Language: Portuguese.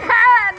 Yeah!